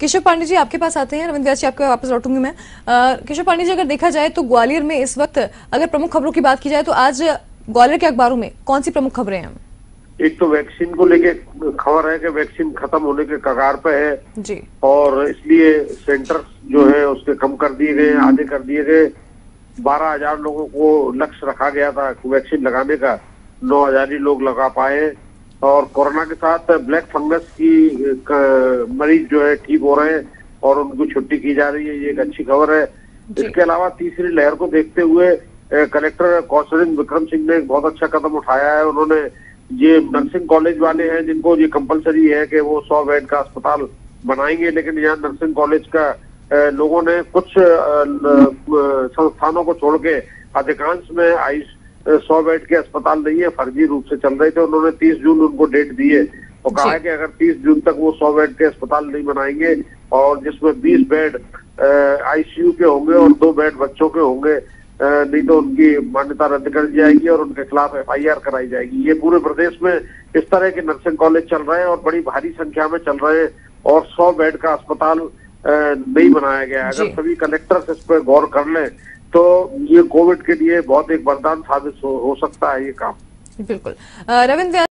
केशव पांडे जी आपके पास आते हैं रविंद्र व्यास जी आपके वापस लौटूँगी मैं। केशव पांडे जी अगर देखा जाए तो ग्वालियर में इस वक्त अगर प्रमुख खबरों की बात की जाए तो आज ग्वालियर के अखबारों में कौन सी प्रमुख खबरें हैं? एक तो वैक्सीन को लेके खबर है कि वैक्सीन खत्म होने के कगार पे है। जी। और इसलिए सेंटर जो है उसके कम कर दिए गए आधे कर दिए गए। बारह हज़ार लोगों को लक्ष्य रखा गया था वैक्सीन लगाने का। नौ हज़ार ही लोग लगा पाए। और कोरोना के साथ ब्लैक फंगस की मरीज़ जो है ठीक हो रहे हैं और उनको छुट्टी की जा रही है ये एक अच्छी खबर है। इसके अलावा तीसरी लहर को देखते हुए कलेक्टर कौशलिन विक्रम सिंह ने एक बहुत अच्छा कदम उठाया है। उन्होंने ये नर्सिंग कॉलेज वाले हैं जिनको ये कंपलसरी है कि वो सौ बेड का अस्पताल बनाएँगे लेकिन यहाँ नर्सिंग कॉलेज का लोगों ने कुछ संस्थानों को छोड़ के अधिकांश में आयुष सौ बेड के अस्पताल नहीं है फर्जी रूप से चल रहे थे उन्होंने तीस जून उनको डेट दी है। और कहा है कि अगर तीस जून तक वो सौ बेड के अस्पताल नहीं बनाएँगे और जिसमें बीस बेड आईसीयू के होंगे और दो बेड बच्चों के होंगे नहीं तो उनकी मान्यता रद्द कर दी जाएगी और उनके खिलाफ एफआईआर कराई जाएगी। ये पूरे प्रदेश में इस तरह के नर्सिंग कॉलेज चल रहे हैं और बड़ी भारी संख्या में चल रहे हैं और सौ बेड का अस्पताल नहीं बनाया गया। अगर सभी कलेक्टर्स इस पर गौर कर ले तो ये कोविड के लिए बहुत एक वरदान साबित हो, हो सकता है ये काम। बिल्कुल। रविंद्र